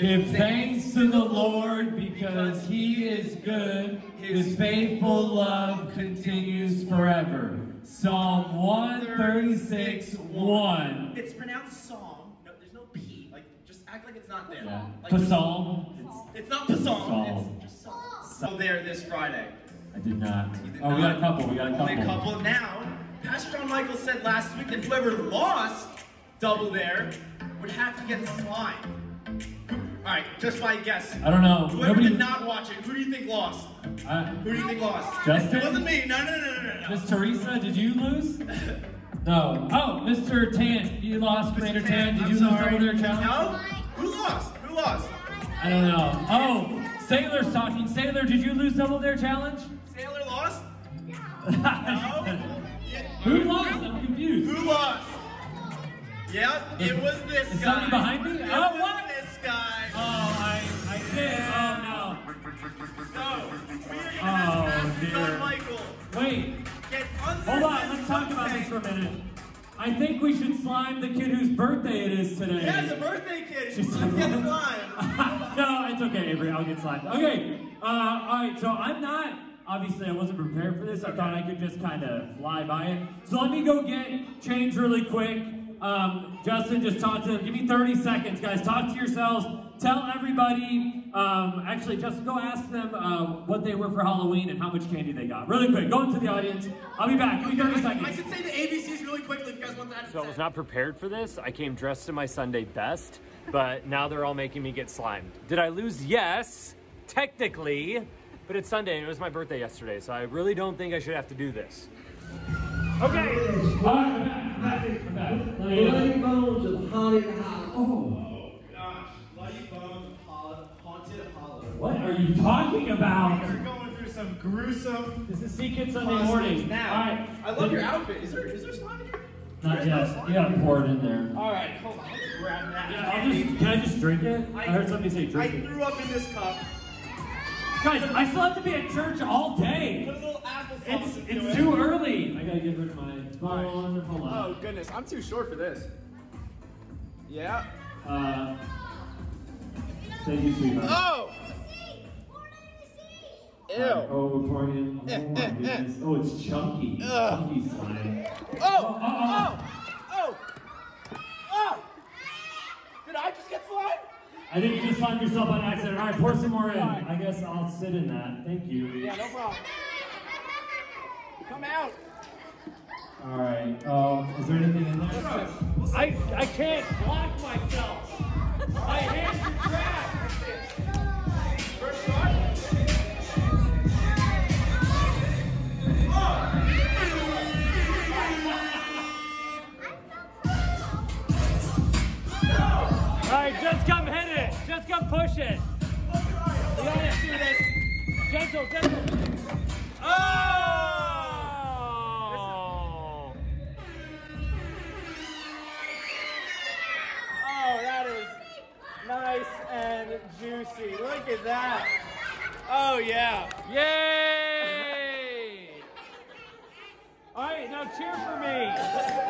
Give thanks to the Lord because he is good. His faithful love continues forever. Psalm 136, 1. It's pronounced psalm. No, there's no P. Like, just act like it's not there. Yeah. Like, Psalm? It's not psalm. Psalm. It's just psalm. So there this Friday. I did not. did Oh, we got a couple. We got a couple. Only a couple. Now, Pastor John Michael said last week that whoever lost double dare would have to get slime. All right, just by guess. I don't know. Whoever Nobody. did not watch it, who do you think lost? I- Who do you think lost? Justin? It wasn't me. No, no, no, no, no, no. Miss Teresa, did you lose? No. Oh, Mr. Tan, you lost. Commander Tan, did I'm you lose sorry. double dare challenge? No? Who lost? Who lost? I don't know. Oh, Sailor's talking. Sailor, did you lose double dare challenge? Sailor lost? Who No? lost? I'm confused. Who lost? Yeah, it was this Is guy. somebody behind me? Oh, what? A minute. I think we should slime the kid whose birthday it is today. Yeah, the birthday kid. She's Let's get so- slime. no, it's okay, Avery. I'll get slimed. Okay. Uh, all right. So I'm not. Obviously, I wasn't prepared for this. I thought I could just kind of fly by it. So let me go get change really quick. Um, Justin, just talk to them. Give me 30 seconds, guys. Talk to yourselves. Tell everybody. Um, actually, just go ask them uh, what they were for Halloween and how much candy they got. Really quick. Go into the audience. I'll be back. Give me 30 I, I seconds. can say the ABCs really quickly if you guys want that. So I was not prepared for this. I came dressed in my Sunday best, but now they're all making me get slimed. Did I lose? Yes, technically, but it's Sunday and it was my birthday yesterday, so I really don't think I should have to do this. Okay. Bloody bones of Holly Hollow. Oh. Gosh, Bloody Bones Haunted Hollow. What are you talking about? We're going through some gruesome. This is Kid Sunday morning. Now, All right. I love your outfit. Is there is there slime in here? Not yet. You gotta pour it in there. All right, hold on. Let me grab that. Yeah, I'll just. Can I just drink it? I heard somebody say I drink it. I threw up in this cup. Guys, I still have to be at church all day. It's it's too early. I gotta get rid of my phone. Hold Oh goodness, I'm too short for this. Yeah. Uh, thank you, sweetheart. Oh. Ew. Oh, we're pouring in. Eh, eh, oh my eh. goodness. Oh, it's chunky. Ugh. Chunky slime. Oh. Uh-oh. Oh. Oh. Oh. Did I just get slime? I think you just found yourself on accident. All right, pour some more in. I guess I'll sit in that. Thank you. Yeah, no problem. Come out. All right. Oh, is there anything in there? I, I can't block myself. My hands are trapped. It. Gotta do this. Gentle, gentle. Oh! Oh, that is nice and juicy. Look at that. Oh yeah. Yay! All right, now cheer for me.